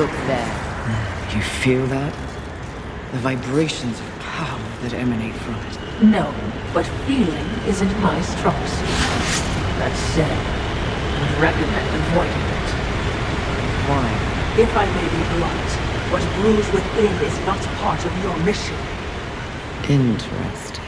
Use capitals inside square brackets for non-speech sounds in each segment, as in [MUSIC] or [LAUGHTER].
Look there. You feel that? The vibrations of power that emanate from it. No, but feeling isn't my strong suit. That said, I would recommend avoiding it. Why? If I may be blunt, what brews within is not part of your mission. Interesting.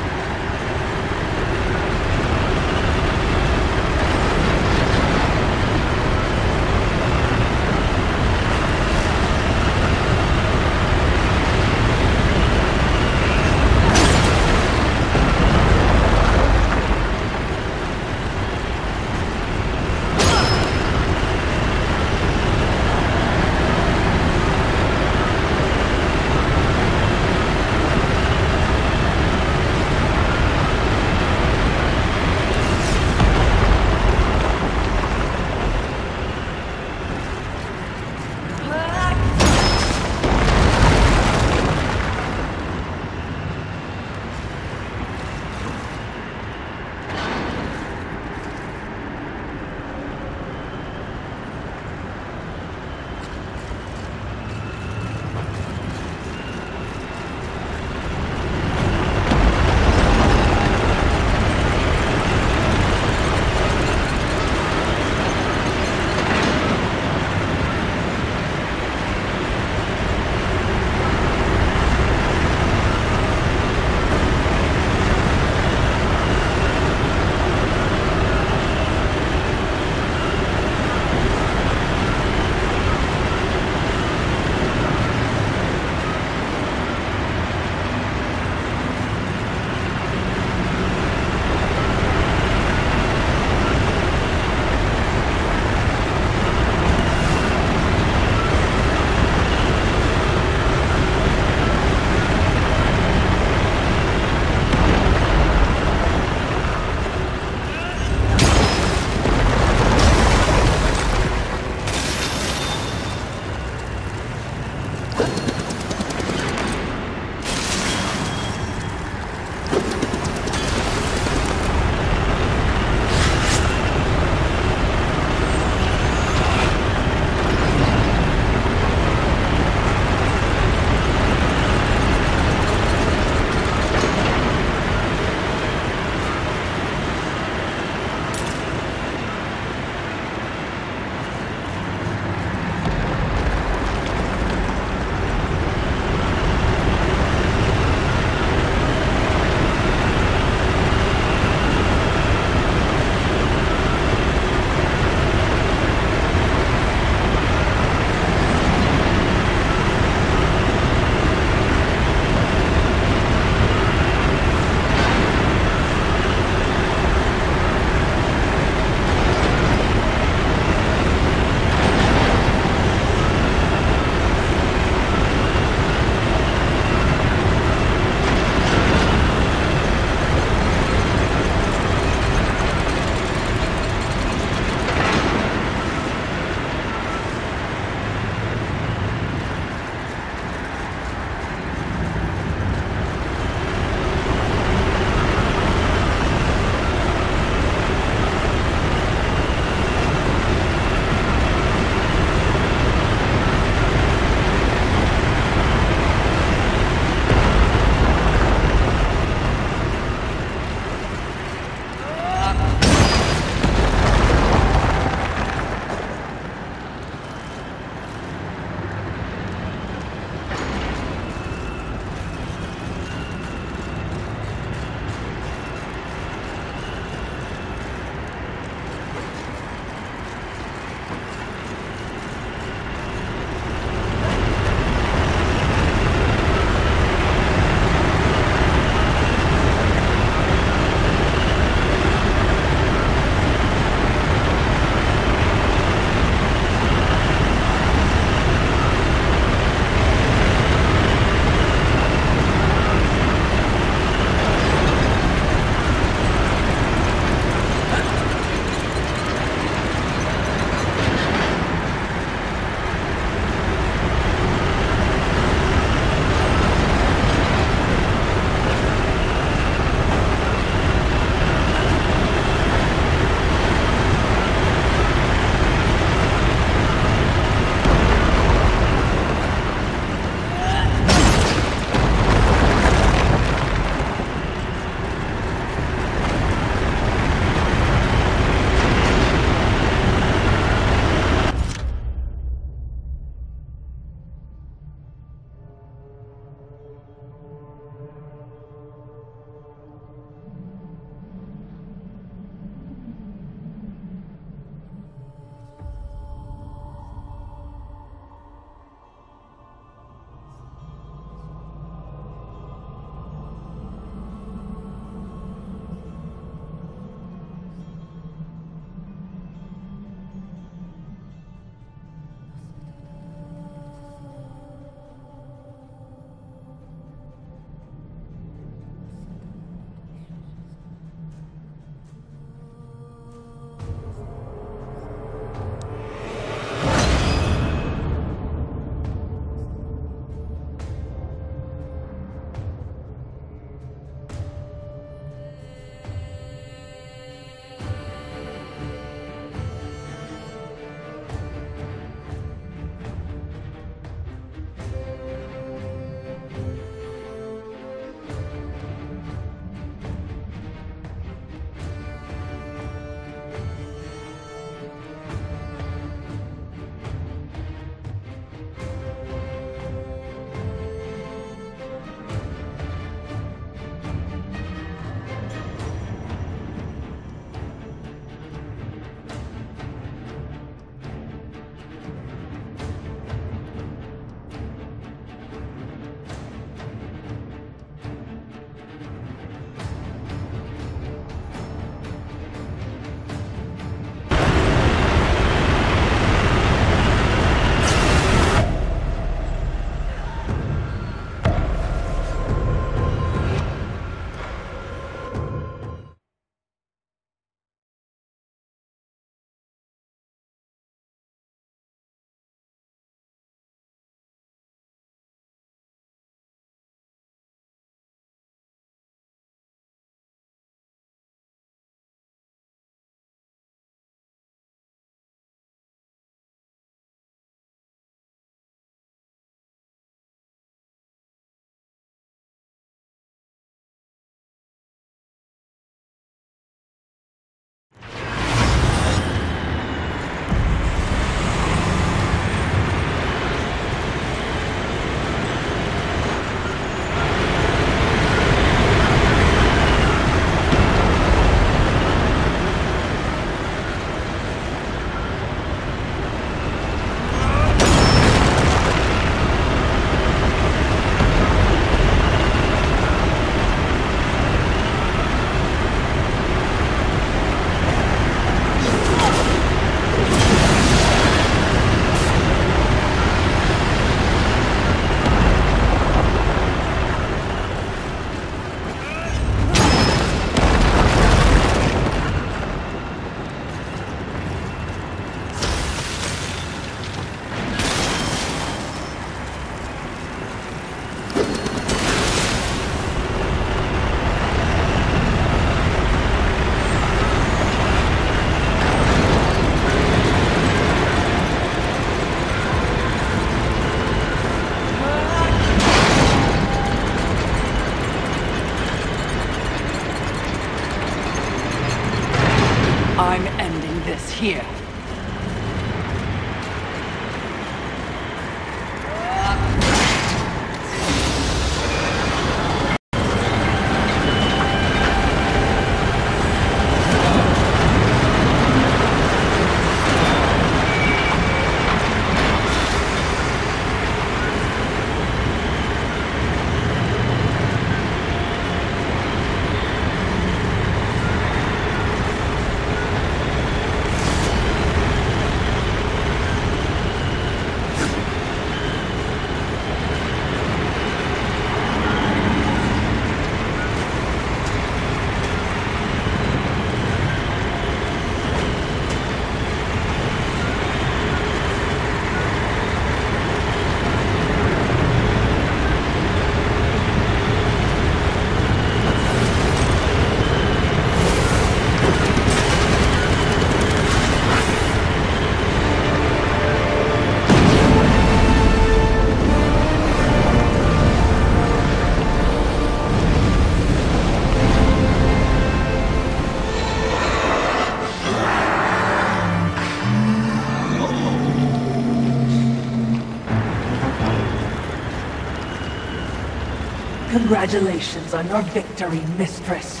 Congratulations on your victory, Mistress.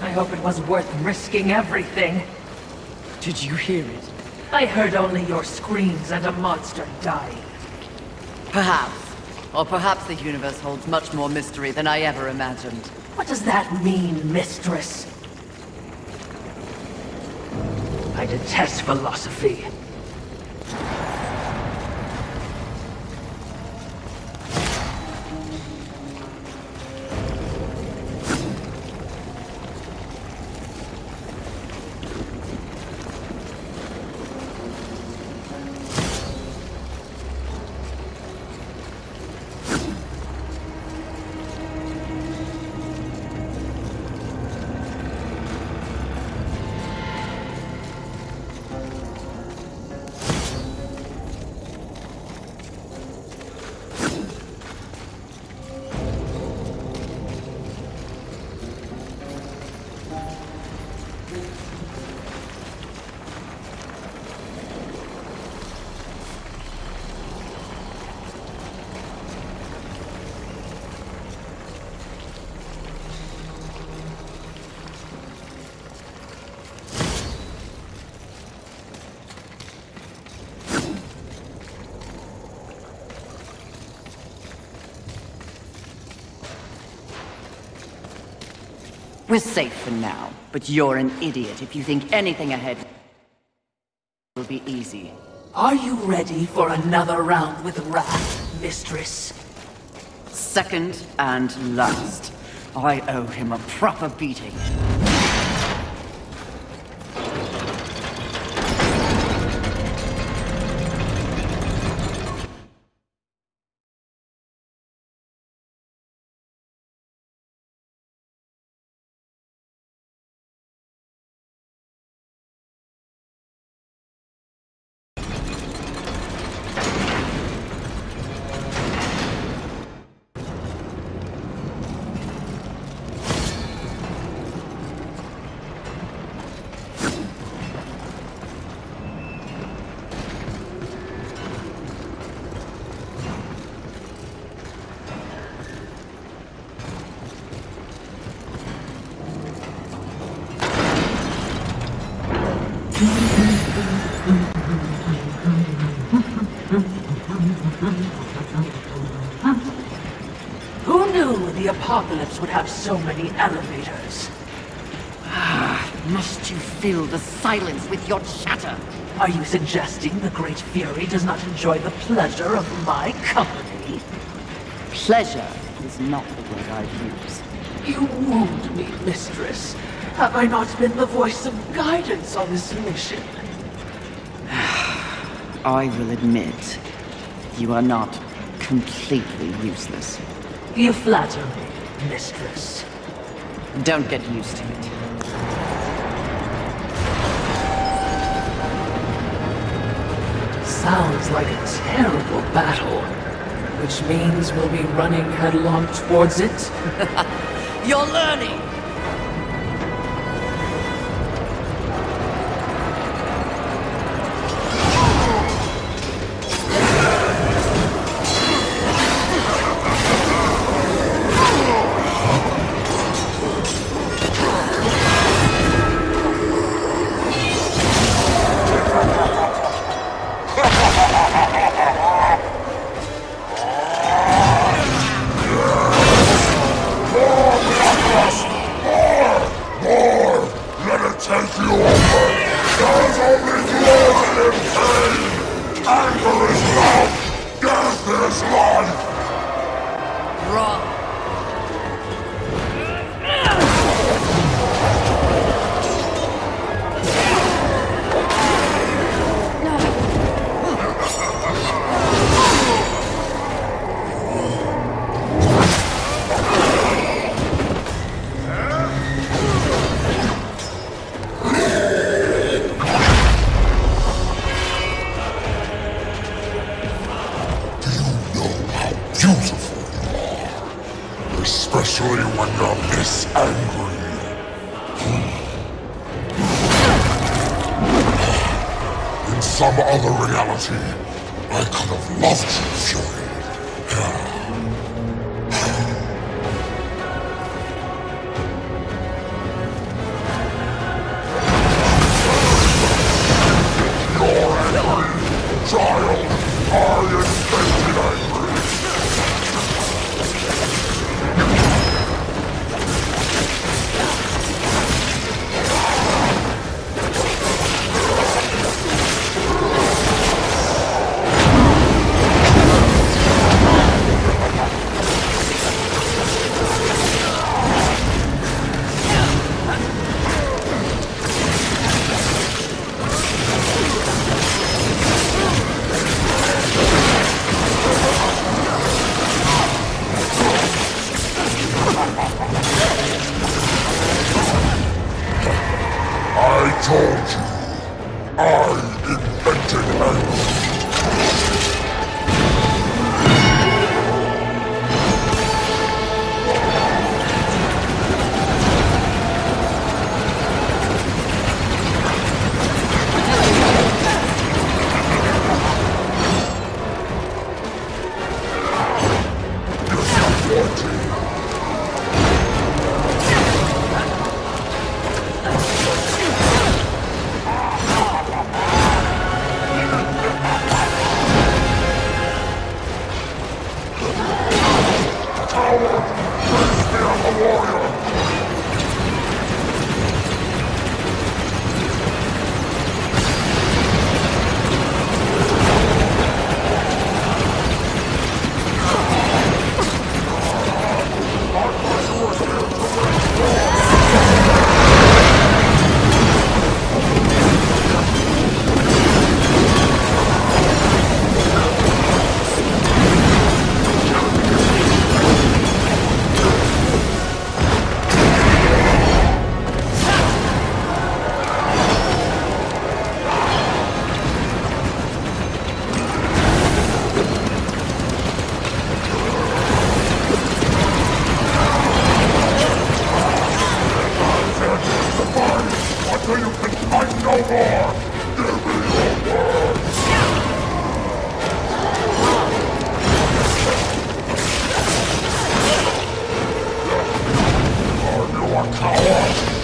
I hope it was worth risking everything. Did you hear it? I heard only your screams and a monster dying. Perhaps. Or perhaps the universe holds much more mystery than I ever imagined. What does that mean, Mistress? I detest philosophy. We're safe for now, but you're an idiot if you think anything ahead will be easy. Are you ready for another round with Wrath, Mistress? Second and last. I owe him a proper beating. Apocalypse would have so many elevators? Ah, Must you fill the silence with your chatter? Are you suggesting the Great Fury does not enjoy the pleasure of my company? Pleasure is not the word I use. You wound me, Mistress. Have I not been the voice of guidance on this mission? [SIGHS] I will admit, you are not completely useless. You flatter me, Mistress. Don't get used to it. Sounds like a terrible battle. Which means we'll be running headlong towards it? [LAUGHS] You're learning! Coward! Face Are you a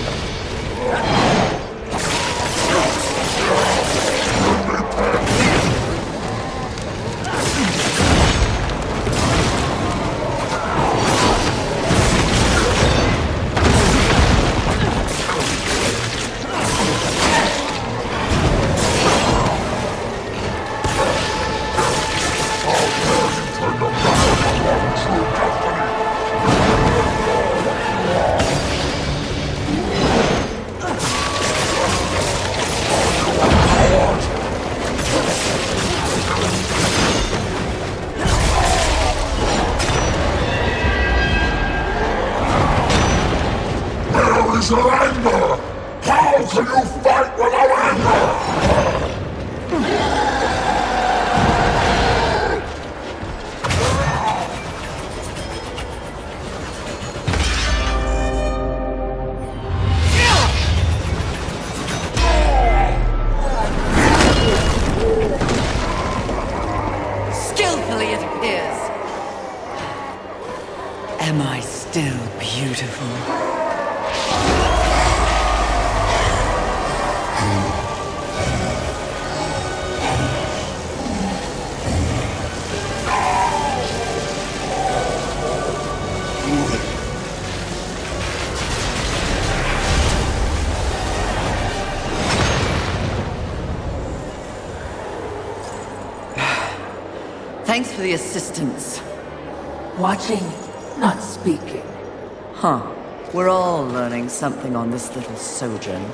the assistance. Watching, not speaking. Huh. We're all learning something on this little sojourn.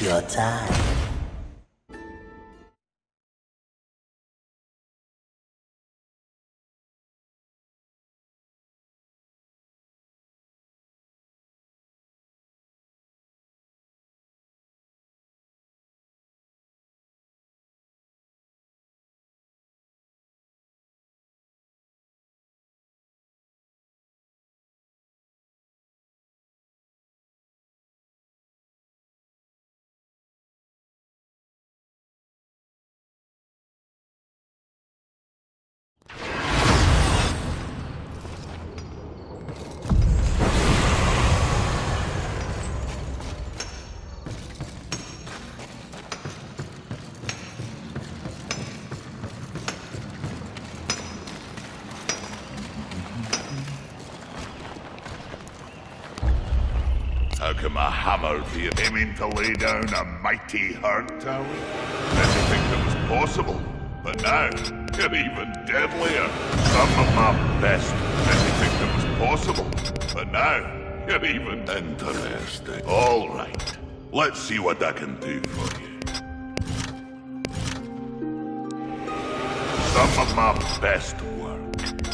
Your time. A hammer to you, aiming to lay down a mighty hurt. Did you think it was possible? But now, you're even deadlier. Some of my best. Did you think it was possible? But now, you're even interesting. All right. Let's see what I can do for you. Some of my best work.